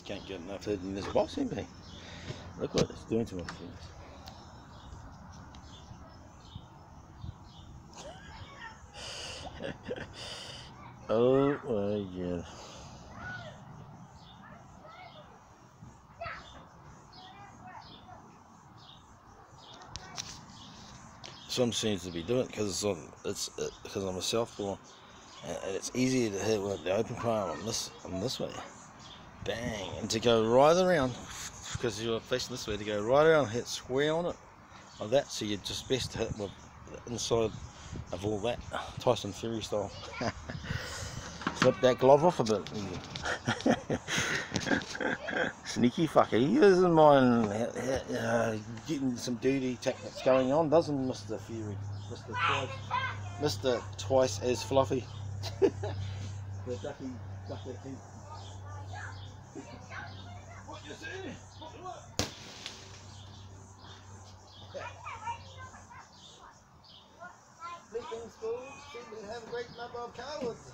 just can't get enough in this boxing thing. Look what it's doing to my fingers. oh my god. Some seems to be doing it because it's on it's uh, because I'm a southpaw and it's easier to hit with the open palm on this on this way. Bang and to go right around because you're facing this way to go right around hit square on it like that so you're just best to hit with the inside of all that Tyson Fury style. Flip that glove off a bit. Sneaky fucker. He doesn't mind uh, getting some dirty techniques going on, doesn't Mr. Fury? Mr. Twice, Mr. Twice as fluffy. the ducky, ducky. What you say? What? Sleeping school to have a great number of cowards.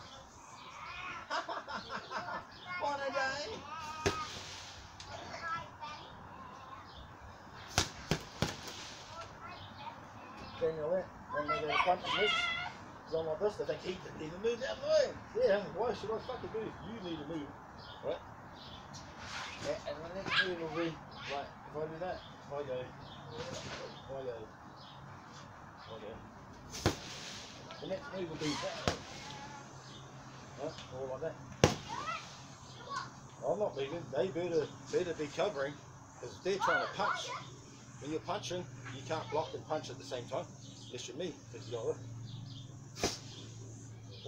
One a day. Daniel went, when they go to punch this, because I'm like this, they think he didn't even move of the way. Yeah, why should I fucking move? You need to move. Right? And the next move will be, right, if I do that, if I go, I go, if I go. The next move will be that. Right, all like that. I'm not moving. They better better be covering because they're trying to punch. When you're punching, you can't block and punch at the same time. Unless you're me, because you got it.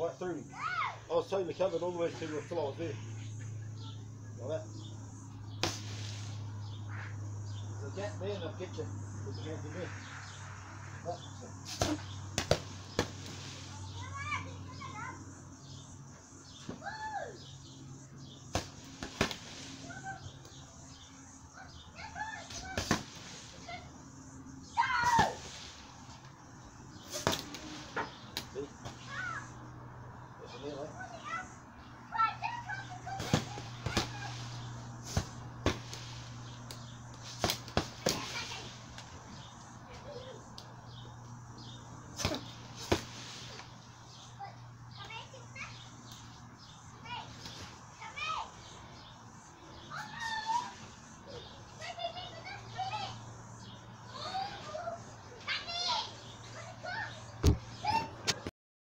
Right through. I was totally covered all the way through the floor there. Like that. There's a gap there and I'll get you with